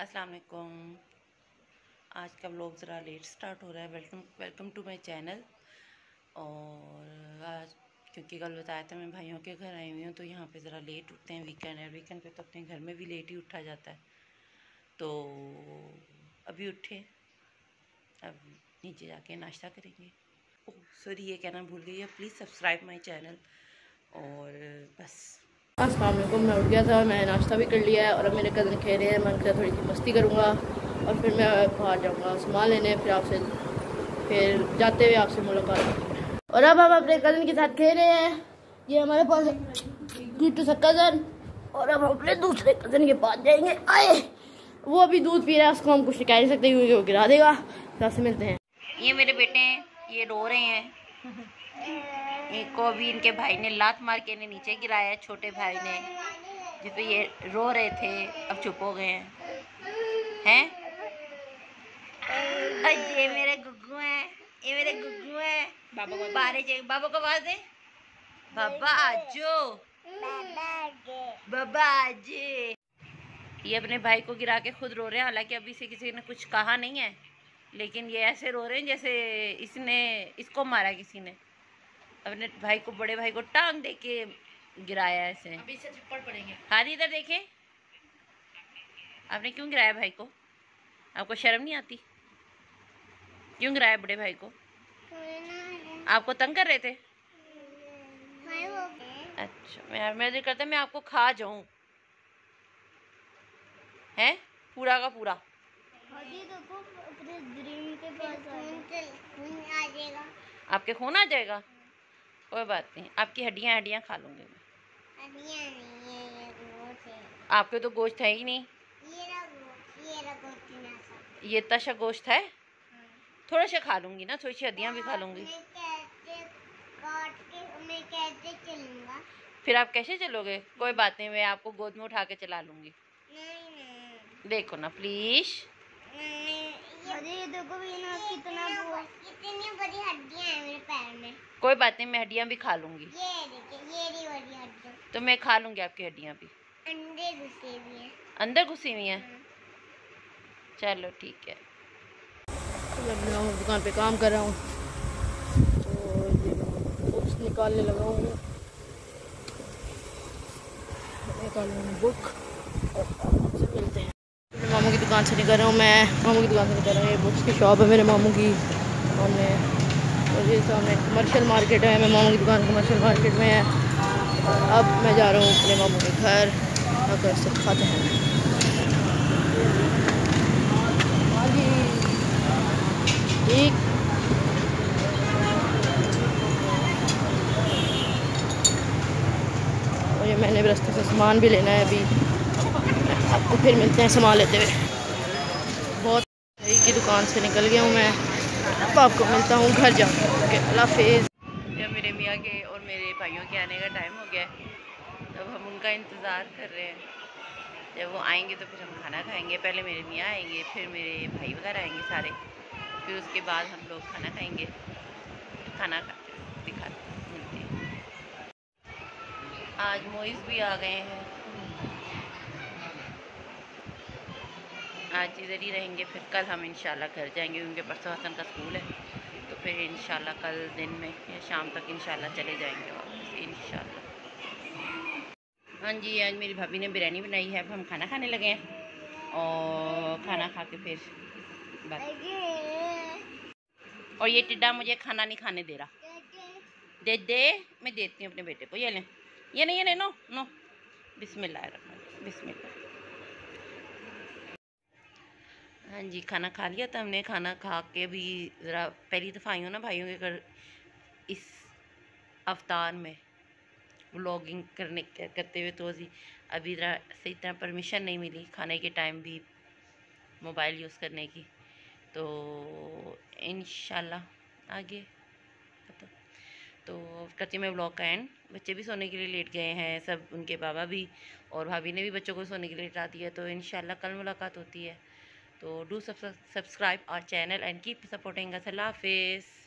अस्सलाम वालेकुम आज का व्लॉग ज़रा लेट स्टार्ट हो रहा है. Welcome welcome to my channel और आज, क्योंकि कल बताया था मैं भाइयों के घर आई हुई हूँ तो यहाँ पे ज़रा लेट उठते हैं वीकेंड है वीकेंड पे तो अपने घर में भी लेट ही उठा जाता है. तो अभी उठे. अब नीचे जाके नाश्ता करेंगे. ओह सॉरी ये कहना भूल गई. है प्लीज़ सब्सक्राइब माई चैनल और बस. असलम मैं उठ गया था, मैंने नाश्ता भी कर लिया है और अब मेरे कज़न खेल रहे हैं, मैं उनके थोड़ी सी मस्ती करूँगा और फिर मैं बाहर जाऊँगा सामान लेने, फिर आपसे, फिर जाते हुए आपसे मुलाकात और अब हम अपने कज़न के साथ खेल रहे हैं, ये हमारे पास टू सा कज़न और अब हम अपने दूसरे कज़न के पास जाएँगे। आए! वो अभी दूध पी रहा है, उसको हम कुछ कह नहीं सकते, क्योंकि वो गिरा देगा। तो से मिलते हैं। ये मेरे बेटे हैं, ये रो रहे हैं। को अभी इनके भाई ने लात मार के इन्हें नीचे गिराया छोटे भाई ने जिस पे ये रो रहे थे अब चुप हो गए हैं। हैं? ये मेरे गुग्गू हैं ये मेरे गुग्गू हैं। बाबा को बारे चाहिए बाबा को आवाज़ दे। बाबा आजो। बाबा आज। ये अपने भाई को गिरा के खुद रो रहे हैं हालाँकि अभी से किसी ने कुछ कहा नहीं है। लेकिन ये ऐसे रो रहे हैं जैसे इसने इसको मारा किसी ने। अपने भाई को बड़े भाई को टांग दे के गिराया ऐसे। अभी से थप्पड़ पड़ेंगे। हाँ इधर देखे। आपने क्यों गिराया भाई को? आपको शर्म नहीं आती? क्यों गिराया बड़े भाई को? आपको तंग कर रहे थे? अच्छा मैं मैं दिल करता मैं आपको खा जाऊँ। है? पूरा का पूरा। आपके खून आ जाएगा? कोई बात नहीं आपकी हड्डियाँ हड्डियाँ खा लूँगी मैं। आपके तो गोश्त है ही नहीं। ये इतना सा। गोश्त है? थोड़ा सा खा लूँगी ना थोड़ी सी हड्डियाँ भी खा लूँगी। फिर आप कैसे चलोगे? कोई बात नहीं मैं आपको गोद में उठा के चला लूँगी। देखो ना प्लीज़ कोई बात नहीं मैं हड्डियाँ भी खा लूँगी। तो मैं खा लूँगी आपकी हड्डियाँ भी। अंदर घुसे भी हैं। अंदर घुसी हुई हैं? चलो ठीक है। मैं दुकान पे काम कर रहा हूँ। तो ये बुक्स निकालने लगा हूँ निकाल बुक और हैं मामू की दुकान से निकल रहा हूँ मैं। मामू की दुकान से निकल रहा हूँ, ये बुक्स की शॉप है मेरे मामू की। सामने, और ये सामने कमर्शियल मार्केट है मेरे मामू की दुकान कमर्शियल मार्केट में है। अब मैं जा रहा हूँ अपने मामू के घर अगर सब खाते हैं। और ये मैंने रास्ते से सामान भी लेना है अभी। आपको फिर मिलते हैं सामान लेते हुए। बहुत सही की दुकान से निकल गया हूँ मैं। अब आपको मिलता हूँ घर जाकर ओके, अल्लाह हाफिज़। मेरे मियाँ के और मेरे भाइयों के आने का टाइम हो गया है। तब हम उनका इंतज़ार कर रहे हैं। जब वो आएँगे तो फिर हम खाना खाएँगे। पहले मेरे मियाँ आएँगे, फिर मेरे भाई वगैरह आएँगे सारे। फिर उसके बाद हम लोग खाना खाएँगे। खाना खा दिखा मिलते आज मोइस भी आ गए हैं। आज इधर ही रहेंगे, फिर कल हम इंशाल्लाह घर जाएँगे, क्योंकि परसों हसन का स्कूल है। तो फिर इंशाल्लाह कल दिन में या शाम तक इंशाल्लाह चले जाएँगे वापस, इंशाल्लाह। हाँ जी, आज मेरी भाभी ने बिरयानी बनाई है, अब हम खाना खाने लगे हैं। और खाना खा के फिर बस और ये टिड्डा मुझे खाना नहीं खाने दे रहा। दे दे, मैं देती हूँ अपने बेटे को, ये लें। ये नहीं ये नहीं, नो नो। बिस्मिल्लाह बिस्मिल्लाह। हाँ जी, खाना खा लिया था हमने, खाना खा के भी ज़रा पहली दफ़ा आई हूँ ना भाइयों के घर इस अवतार में व्लॉगिंग करने करते हुए तो अभी ज़रा सही तरह परमिशन नहीं मिली खाने के टाइम भी मोबाइल यूज़ करने की। तो इन आगे तो करती हूँ मैं ब्लॉग का एंड बच्चे भी सोने के लिए लेट गए हैं, सब उनके बाबा भी और भाभी ने भी बच्चों को सोने के लिए लेटा दिया तो इन कल मुलाकात होती है। तो do subscribe our channel and keep supporting us अल्लाह हाफिज़